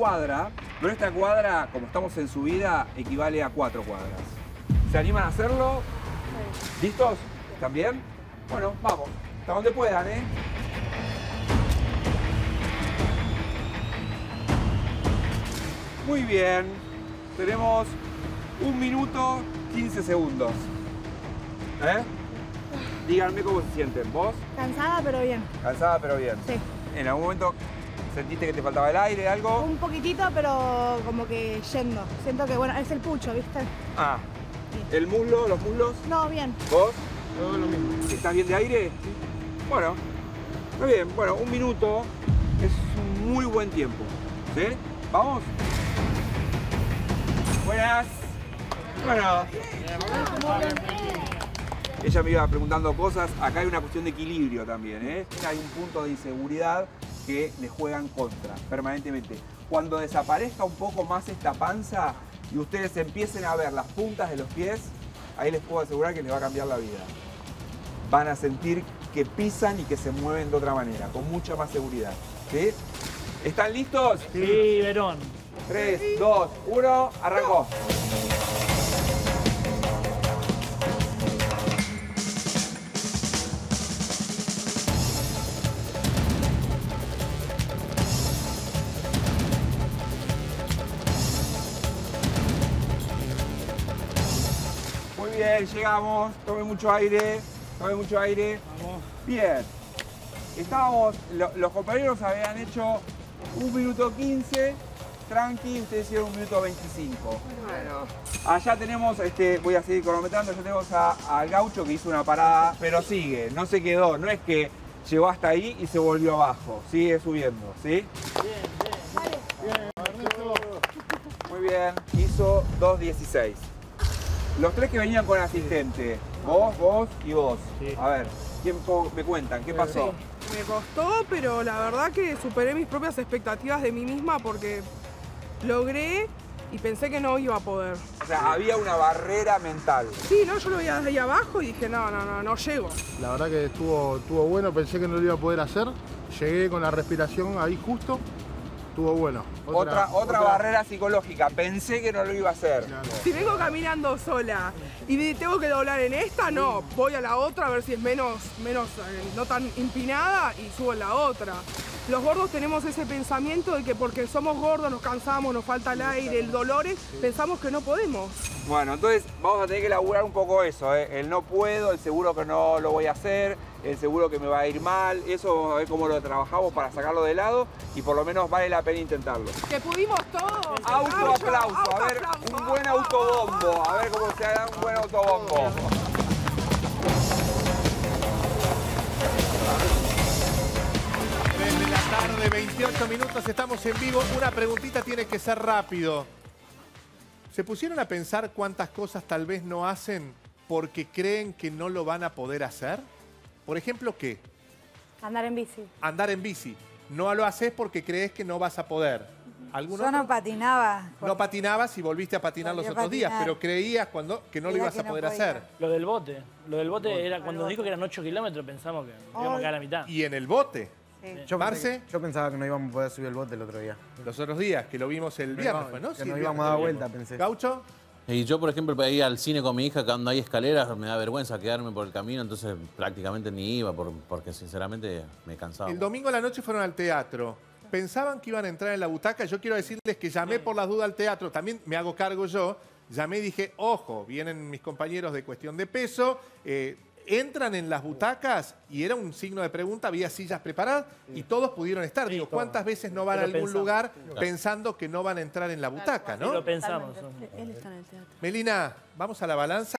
cuadra, pero esta cuadra, como estamos en subida, equivale a cuatro cuadras. ¿Se animan a hacerlo? ¿Listos? ¿También? Bueno, vamos. Hasta donde puedan, ¿eh? Muy bien. Tenemos un minuto 15 segundos. ¿Eh? Díganme cómo se sienten. ¿Vos? Cansada, pero bien. Cansada, pero bien. Sí. ¿En algún momento sentiste que te faltaba el aire, algo? Un poquitito, pero como que yendo. Siento que, bueno, es el pucho, ¿viste? Ah. ¿El muslo, los muslos? No, bien. ¿Vos? Todo lo mismo. ¿Estás bien de aire? Bueno, está bien. Bueno, un minuto es un muy buen tiempo. ¿Sí? ¿Vamos? Buenas. Bueno. Ella me iba preguntando cosas. Acá hay una cuestión de equilibrio también. ¿eh? Hay un punto de inseguridad que le juegan contra permanentemente. Cuando desaparezca un poco más esta panza y ustedes empiecen a ver las puntas de los pies, ahí les puedo asegurar que les va a cambiar la vida. Van a sentir que pisan y que se mueven de otra manera, con mucha más seguridad. ¿Sí? ¿Están listos? Sí, Verón. 3, 2, 1, arrancó. Bien, llegamos. Tome mucho aire. Tome mucho aire. Vamos. Bien. Estábamos, lo- los compañeros habían hecho un minuto 15, tranqui, ustedes hicieron un minuto 25. Bueno. Allá tenemos, este, voy a seguir cronometrando, ya tenemos al gaucho que hizo una parada, pero sigue, no se quedó, no es que llegó hasta ahí y se volvió abajo, sigue subiendo, ¿sí? Muy bien, hizo 2.16. Los tres que venían con asistente, vos, vos y vos. Sí. A ver, ¿quién co- me cuentan? ¿Qué pasó? Me costó, pero la verdad que superé mis propias expectativas de mí misma porque logré y pensé que no iba a poder. O sea, había una barrera mental. Sí, no, yo lo veía desde ahí abajo y dije, no, no, no, no llego. La verdad que estuvo, estuvo bueno, pensé que no lo iba a poder hacer. Llegué con la respiración ahí justo. Estuvo bueno. Otra, otra, barrera psicológica. Pensé que no lo iba a hacer. Claro. Si vengo caminando sola y tengo que doblar en esta, no, voy a la otra a ver si es menos, menos eh, no tan empinada y subo en la otra. Los gordos tenemos ese pensamiento de que porque somos gordos, nos cansamos, nos falta el aire, el dolor, pensamos que no podemos. Bueno, entonces vamos a tener que elaborar un poco eso. ¿eh? El no puedo, el seguro que no lo voy a hacer, el seguro que me va a ir mal. Eso vamos a ver cómo lo trabajamos para sacarlo de lado y por lo menos vale la pena intentarlo. Que pudimos todos. Autoaplauso, a ver, un buen autobombo. A ver cómo se haga un buen autobombo. 28 minutos, estamos en vivo. Una preguntita tiene que ser rápido. ¿Se pusieron a pensar cuántas cosas tal vez no hacen porque creen que no lo van a poder hacer? Por ejemplo, ¿qué? Andar en bici. Andar en bici. No lo haces porque crees que no vas a poder. ¿Algún Yo otro? no patinaba. No patinabas y volviste a patinar los otros días, pero creías cuando que no lo ibas a poder hacer. Lo del bote. Lo del bote era cuando dijo que eran 8 kilómetros, pensamos que íbamos a quedar a la mitad. Y en el bote, Yo Marce. pensé que- yo pensaba que no íbamos a poder subir el bote el otro día. los otros días, que lo vimos el viernes, ¿no? que Sí, no íbamos viernes a dar vuelta, vimos. pensé. ¿Gaucho? Y yo, por ejemplo, para ir al cine con mi hija, cuando hay escaleras, me da vergüenza quedarme por el camino, entonces prácticamente ni iba, por- porque sinceramente me cansaba. El domingo a la noche fueron al teatro. Pensaban que iban a entrar en la butaca. Yo quiero decirles que llamé por las dudas al teatro. También me hago cargo yo. Llamé y dije, ojo, vienen mis compañeros de cuestión de peso. eh, entran en las butacas y era un signo de pregunta. Había sillas preparadas y todos pudieron estar. Digo, ¿cuántas veces no van a algún lugar pensando que no van a entrar en la butaca, Y lo no? pensamos. Él está en el teatro. Melina, vamos a la balanza.